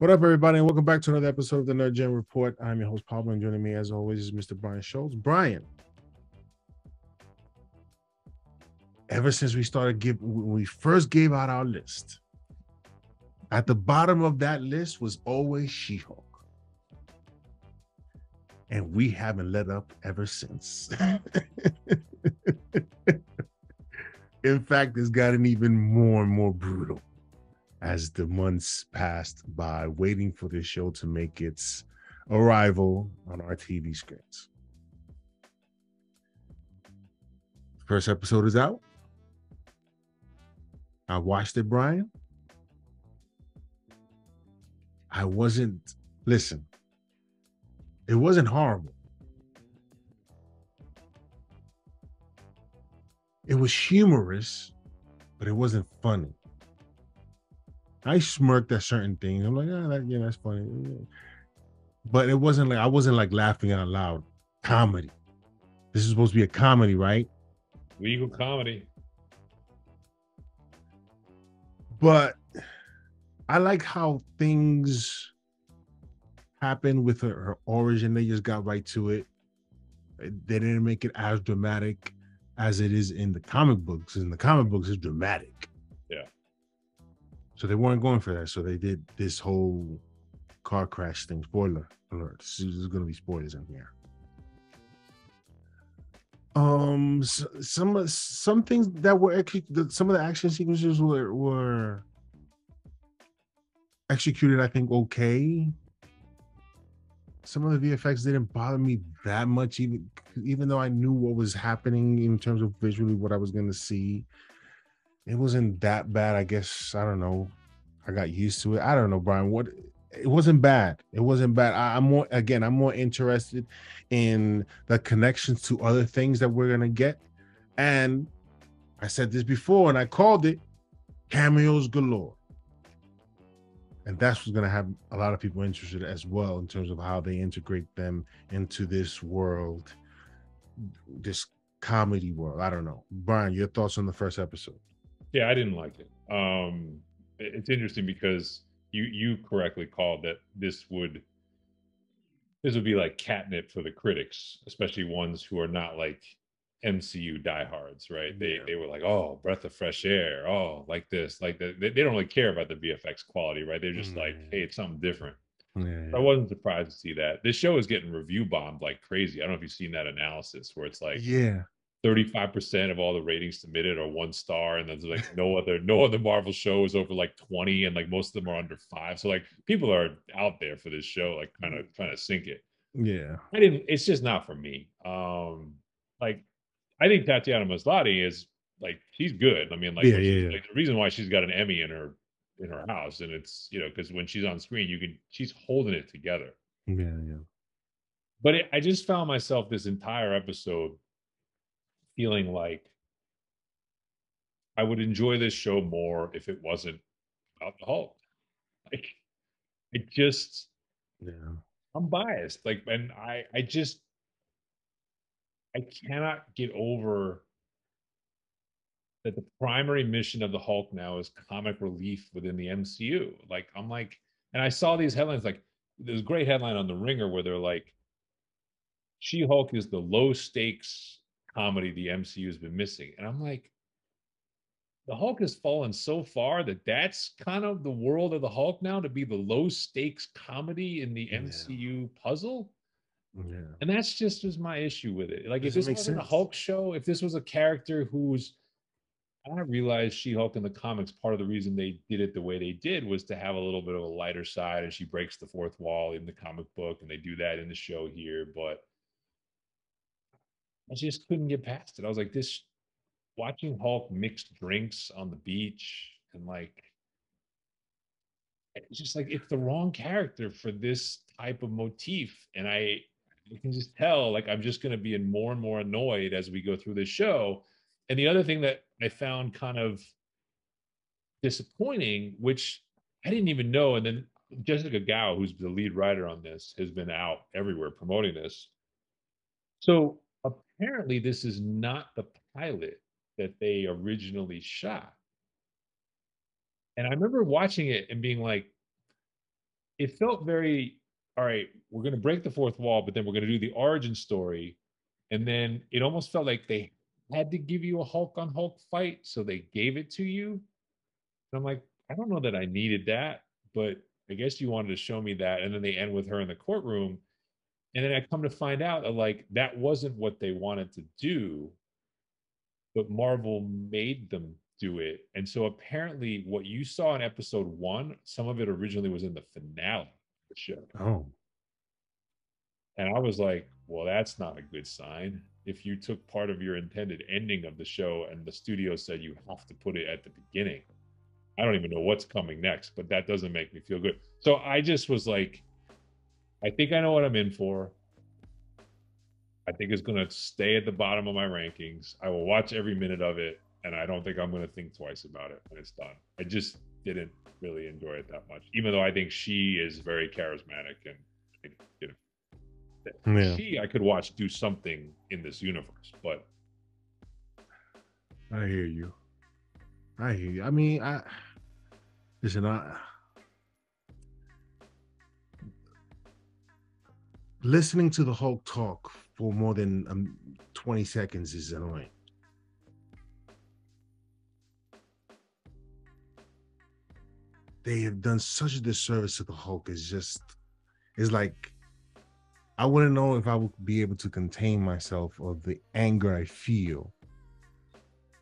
What up, everybody, and welcome back to another episode of the Nerd Gen Report. I'm your host, Pablo, and joining me, as always, is Mr. Brian Schultz. Brian, ever since we started give, when we first gave out our list, at the bottom of that list was always She-Hulk, and we haven't let up ever since. In fact, it's gotten even more and more brutal as the months passed by, waiting for this show to make its arrival on our TV screens. First episode is out. I watched it, Brian. I wasn't, listen, it wasn't horrible. It was humorous, but it wasn't funny. I smirked at certain things. I'm like, oh, that, yeah, that's funny. But it wasn't like I wasn't like laughing out loud. Comedy. This is supposed to be a comedy, right? Legal comedy. But I like how things happened with her, her origin. They just got right to it. They didn't make it as dramatic as it is in the comic books. In the comic books, it's dramatic. So they weren't going for that. So they did this whole car crash thing. Spoiler alert. There's going to be spoilers in here. Um, so, some some things that were actually some of the action sequences were were executed. I think okay. Some of the VFX didn't bother me that much, even even though I knew what was happening in terms of visually what I was going to see it wasn't that bad. I guess I don't know. I got used to it. I don't know, Brian. What it wasn't bad. It wasn't bad. I, am more again. I'm more interested in the connections to other things that we're gonna get. And I said this before, and I called it cameos galore. And that's what's gonna have a lot of people interested as well in terms of how they integrate them into this world, this comedy world. I don't know, Brian. Your thoughts on the first episode? Yeah, I didn't like it. Um, it's interesting because you you correctly called that this would this would be like catnip for the critics, especially ones who are not like MCU diehards, right? They they were like, oh, breath of fresh air, oh, like this, like that. They, they don't really care about the VFX quality, right? They're just mm. like, hey, it's something different. Yeah. I wasn't surprised to see that. This show is getting review bombed like crazy. I don't know if you've seen that analysis where it's like, yeah, 35% of all the ratings submitted are one star and there's like no other no other marvel show is over like 20 and like most of them are under five. So like people are out there for this show like kind of trying to sink it. Yeah. I didn't it's just not for me. Um like i think tatiana maslany is like she's good. I mean like, yeah, yeah, yeah. like the reason why she's got an emmy in her in her house and it's you know because when she's on screen you can she's holding it together. Yeah yeah. But it, i just found myself this entire episode feeling like I would enjoy this show more if it wasn't about the Hulk. Like, I just, yeah, I'm biased. Like, and I, I just, I cannot get over that the primary mission of the Hulk now is comic relief within the MCU. Like, I'm like, and I saw these headlines. Like, there's a great headline on the Ringer where they're like, She Hulk is the low stakes comedy the MCU has been missing. And I'm like, the Hulk has fallen so far that that's kind of the world of the Hulk now to be the low stakes comedy in the yeah. MCU puzzle. Yeah. And that's just was my issue with it. Like, Does if this wasn't sense? a Hulk show, if this was a character who's, I realized She Hulk in the comics, part of the reason they did it the way they did was to have a little bit of a lighter side and she breaks the fourth wall in the comic book, and they do that in the show here. But I just couldn't get past it. I was like, this watching Hulk mix drinks on the beach and like it's just like it's the wrong character for this type of motif. And I you can just tell like I'm just gonna be more and more annoyed as we go through this show. And the other thing that I found kind of disappointing, which I didn't even know, and then Jessica Gao, who's the lead writer on this, has been out everywhere promoting this. So apparently this is not the pilot that they originally shot. And I remember watching it and being like, it felt very all right, we're going to break the fourth wall, but then we're going to do the origin story. And then it almost felt like they had to give you a Hulk on Hulk fight. So they gave it to you. And I'm like, I don't know that I needed that, but I guess you wanted to show me that. And then they end with her in the courtroom. And then I come to find out that like that wasn't what they wanted to do, but Marvel made them do it. And so apparently what you saw in episode one, some of it originally was in the finale of the show. Oh. And I was like, well, that's not a good sign. If you took part of your intended ending of the show and the studio said you have to put it at the beginning, I don't even know what's coming next, but that doesn't make me feel good. So I just was like, I think I know what I'm in for. I think it's going to stay at the bottom of my rankings. I will watch every minute of it, and I don't think I'm going to think twice about it when it's done. I just didn't really enjoy it that much, even though I think she is very charismatic and you know, yeah. she I could watch do something in this universe. But I hear you. I hear you. I mean, I listen. I listening to the Hulk talk for more than um, 20 seconds is annoying. they have done such a disservice to the Hulk. It's just, it's like, I wouldn't know if I would be able to contain myself of the anger I feel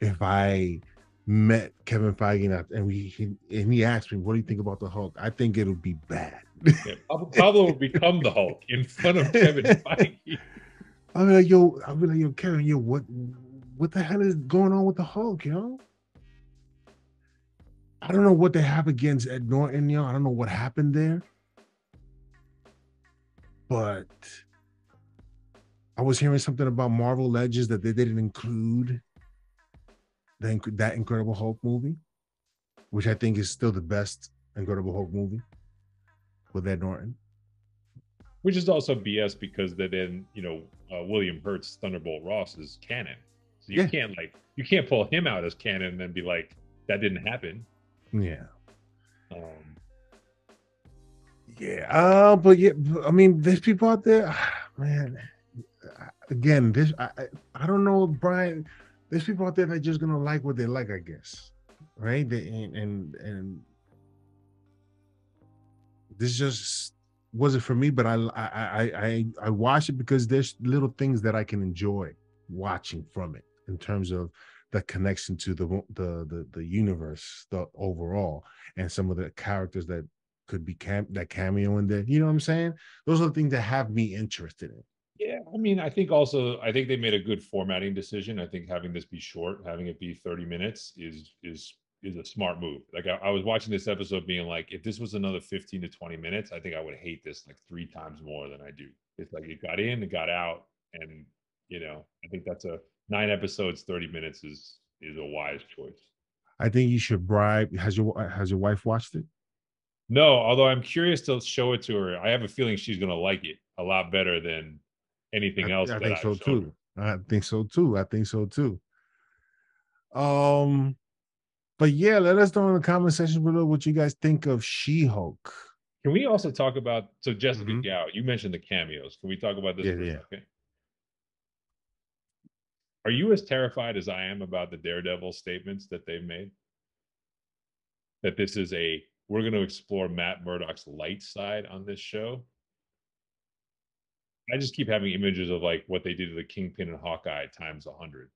if I met Kevin Feige and we he, and he asked me, "What do you think about the Hulk?" I think it'll be bad. Yeah, Pablo will become the Hulk in front of Kevin Feige. I'll be like, "Yo," be like, "Yo, Kevin, yo, what, what the hell is going on with the Hulk, yo?" I don't know what they have against Ed Norton, yo. I don't know what happened there. But I was hearing something about Marvel Legends that they didn't include the, that Incredible Hulk movie, which I think is still the best Incredible Hulk movie with Ed Norton. Which is also BS because then, you know, uh, William Hurt's Thunderbolt Ross is canon. So you yeah. can't like you can't pull him out as canon and then be like, that didn't happen. Yeah. Um, yeah. Uh, but yeah, I mean, there's people out there, man. Again, this I, I don't know, Brian. There's people out there that just gonna like what they like, I guess, right? They, and and and this just wasn't for me. But I I I I watch it because there's little things that I can enjoy watching from it in terms of the connection to the the the, the universe the overall and some of the characters that could be cam- that cameo in there. You know what i'm saying? Those are the things that have me interested in. Yeah i mean i think also i think they made a good formatting decision. I think having this be short having it be 30 minutes is is is a smart move like I, I was watching this episode being like if this was another 15 to 20 minutes i think i would hate this like three times more than i do it's like it got in it got out and you know i think that's a nine episodes, 30 minutes is is a wise choice. I think you should bribe. Has your has your wife watched it? No, although I'm curious to show it to her. I have a feeling she's gonna like it a lot better than anything else. I, I think so too. Her. I think so too. I think so too. Um, but yeah, let us know in the comment section below what you guys think of She-Hulk. Can we also talk about so Jessica mm-hmm. Gao? You mentioned the cameos. Can we talk about this? Yeah, yeah. Okay. Are you as terrified as I am about the Daredevil statements that they've made? That this is a we're going to explore Matt Murdock's light side on this show. I just keep having images of like what they did to the Kingpin and Hawkeye times a hundred.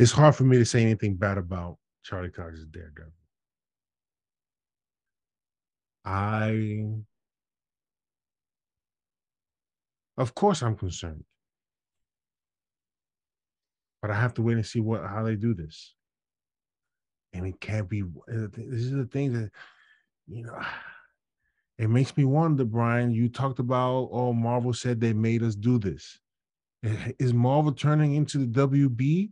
It's hard for me to say anything bad about Charlie Cox's Daredevil. I Of course, I'm concerned, but I have to wait and see what how they do this. And it can't be. Uh, this is the thing that you know. It makes me wonder, Brian. You talked about, oh, Marvel said they made us do this. Is Marvel turning into the WB?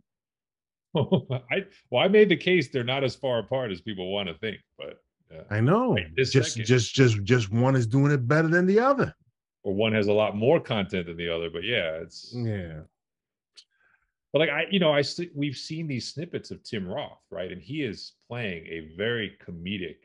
I well, I made the case they're not as far apart as people want to think, but uh, I know. Right just, second. just, just, just one is doing it better than the other. Or one has a lot more content than the other, but yeah, it's yeah. but like I, you know, I we've seen these snippets of Tim Roth, right, and he is playing a very comedic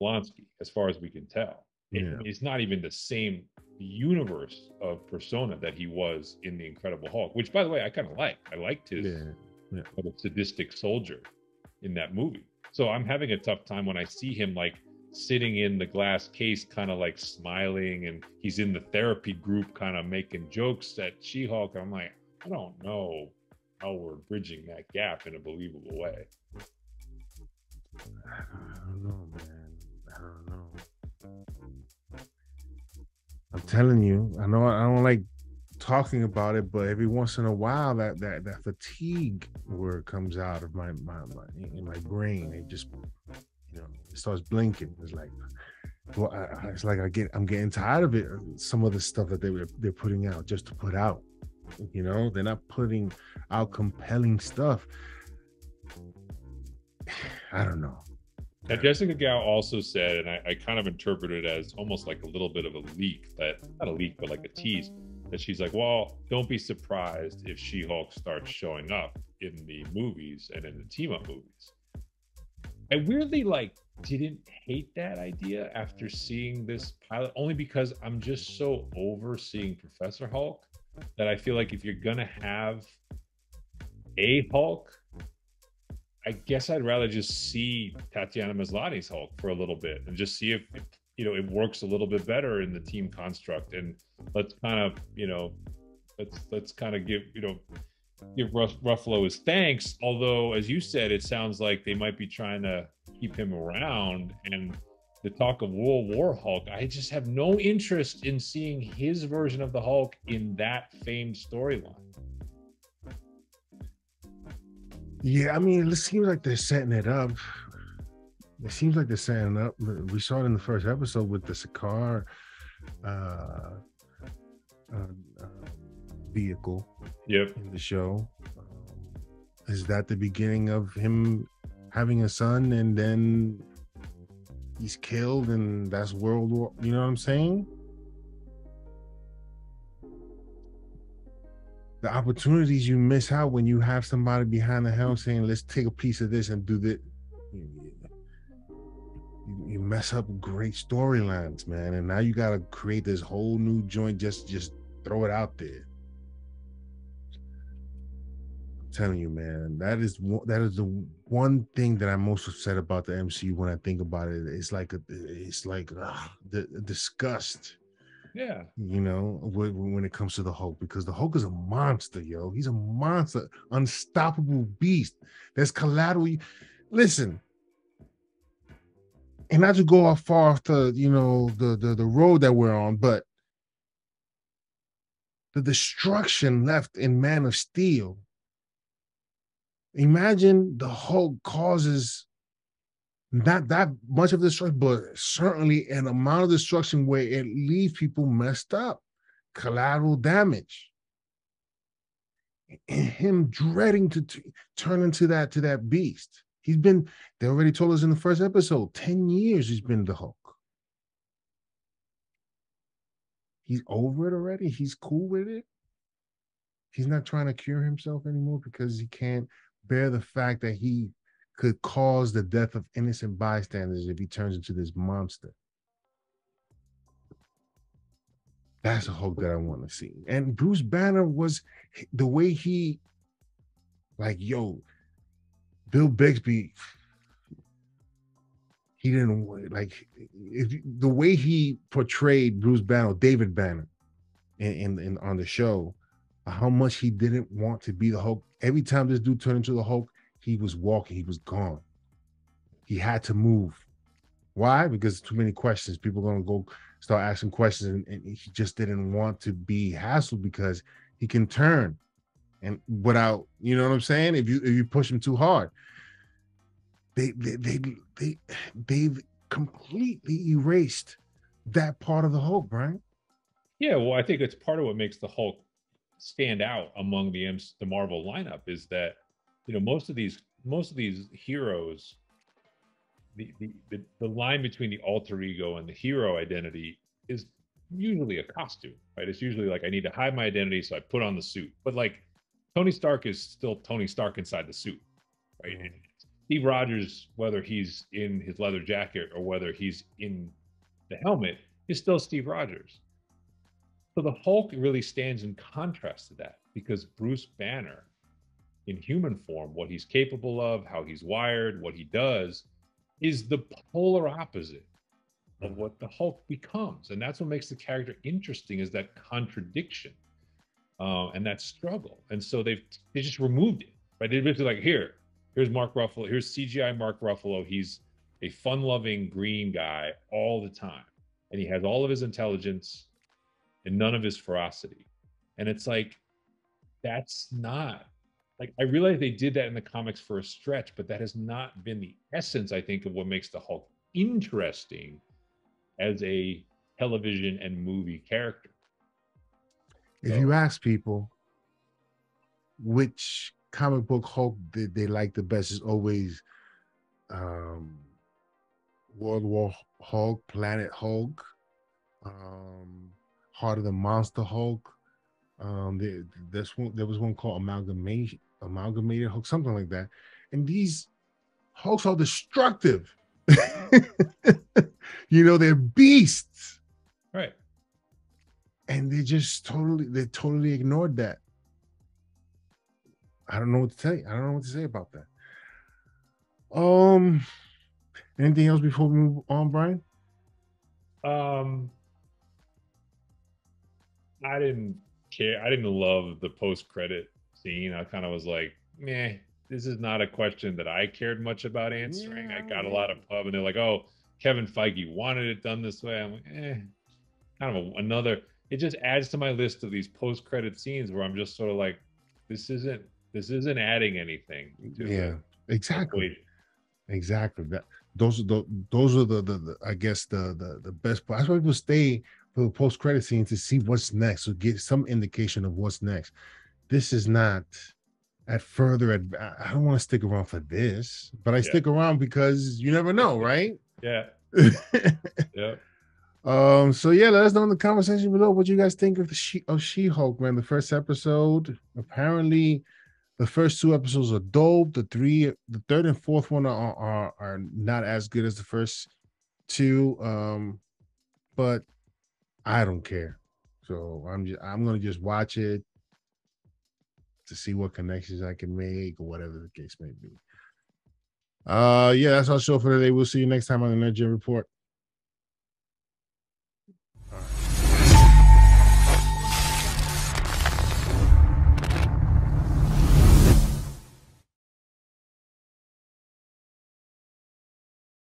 Blonsky, as far as we can tell. Yeah. It's not even the same universe of persona that he was in the Incredible Hulk, which, by the way, I kind of like. I liked his yeah. Yeah. sadistic soldier in that movie. So I'm having a tough time when I see him like sitting in the glass case, kind of like smiling, and he's in the therapy group, kind of making jokes at She Hulk. I'm like, I don't know how we're bridging that gap in a believable way. I don't know, man. I don't know. I'm telling you, I know I don't like talking about it, but every once in a while, that that that fatigue word comes out of my my, my in my brain. It just you know it starts blinking. It's like well, I, it's like I get I'm getting tired of it. Uh, some of the stuff that they were they're putting out just to put out. You know, they're not putting out compelling stuff. I don't know. Jessica Gao also said, and I, I, kind of interpreted it as almost like a little bit of a leak that not a leak, but like a tease that she's like, well, don't be surprised if She Hulk starts showing up in the movies and in the team up movies. I weirdly like didn't hate that idea after seeing this pilot, only because I'm just so over seeing Professor Hulk that I feel like if you're gonna have a Hulk, I guess I'd rather just see Tatiana Maslany's Hulk for a little bit and just see if you know it works a little bit better in the team construct. And let's kind of you know let's let's kind of give you know give Ruff, Ruffalo his thanks. Although as you said it sounds like they might be trying to keep him around. And the talk of World War Hulk I just have no interest in seeing his version of the Hulk in that famed storyline. Yeah I mean it seems like they're setting it up it seems like they're setting up. We saw it in the first episode with the Sakaar uh, uh, uh, vehicle. Yep. In the show, is that the beginning of him having a son, and then he's killed, and that's World War? You know what I'm saying? The opportunities you miss out when you have somebody behind the helm saying, "Let's take a piece of this and do this." You, you mess up great storylines, man. And now you got to create this whole new joint. Just just throw it out there. I'm telling you, man, that is that is the one thing that I'm most upset about the MCU when I think about it. It's like a, it's like ugh, the, the disgust. Yeah. You know, when it comes to the Hulk, because the Hulk is a monster, yo. He's a monster, unstoppable beast. There's collateral. Listen, and not to go off far off the you know the, the the road that we're on, but the destruction left in Man of Steel. Imagine the Hulk causes not that much of destruction, but certainly an amount of destruction where it leaves people messed up, collateral damage. And him dreading to t- turn into that to that beast. He's been, they already told us in the first episode, 10 years he's been the Hulk. He's over it already. He's cool with it. He's not trying to cure himself anymore because he can't bear the fact that he could cause the death of innocent bystanders if he turns into this monster. That's a Hulk that I want to see. And Bruce Banner was the way he, like, yo, Bill Bixby, he didn't like if the way he portrayed Bruce Banner, David Banner, in, in, in on the show, uh, how much he didn't want to be the Hulk. Every time this dude turned into the Hulk, he was walking, he was gone. He had to move. Why? Because too many questions. People are gonna go start asking questions, and, and he just didn't want to be hassled because he can turn and without you know what I'm saying. If you if you push them too hard, they they they, they they've completely erased that part of the Hulk, right? Yeah, well, I think it's part of what makes the Hulk stand out among the M- the Marvel lineup is that you know most of these most of these heroes the, the the the line between the alter ego and the hero identity is usually a costume right it's usually like i need to hide my identity so i put on the suit but like Tony Stark is still Tony Stark inside the suit, right? And Steve Rogers, whether he's in his leather jacket or whether he's in the helmet, is still Steve Rogers. So the Hulk really stands in contrast to that because Bruce Banner, in human form, what he's capable of, how he's wired, what he does, is the polar opposite of mm-hmm. what the Hulk becomes. And that's what makes the character interesting is that contradiction uh, and that struggle. And so they've they just removed it. Right? They're basically like, here, here's Mark Ruffalo, here's CGI Mark Ruffalo. He's a fun-loving green guy all the time. And he has all of his intelligence and none of his ferocity. And it's like, that's not like I realize they did that in the comics for a stretch, but that has not been the essence, I think, of what makes the Hulk interesting as a television and movie character. If you ask people which comic book Hulk did they like the best, is always um, World War Hulk, Planet Hulk, um, Heart of the Monster Hulk. Um, there, one, there was one called Amalgamation, Amalgamated Hulk, something like that. And these Hulks are destructive. you know, they're beasts. And they just totally, they totally ignored that. I don't know what to tell you. I don't know what to say about that. Um, anything else before we move on, Brian? Um, I didn't care. I didn't love the post credit scene. I kind of was like, meh, this is not a question that I cared much about answering. Yeah. I got a lot of pub, and they're like, oh, Kevin Feige wanted it done this way. I'm like, eh, kind of a, another. It just adds to my list of these post credit scenes where I'm just sort of like, this isn't this isn't adding anything. yeah, exactly. Exactly. That those are the those are the, the, the I guess the the the best. part. That's why people stay for the post credit scene to see what's next, to get some indication of what's next. This is not at further. Ad- I don't want to stick around for this, but I yeah. stick around because you never know, right? Yeah. yeah. Um. So yeah, let us know in the conversation below what you guys think of the she of She Hulk, man. The first episode. Apparently, the first two episodes are dope. The three, the third and fourth one are are, are not as good as the first two. Um, but I don't care. So I'm just I'm gonna just watch it to see what connections I can make or whatever the case may be. Uh yeah, that's our show for today. We'll see you next time on the Nerd Report.